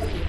you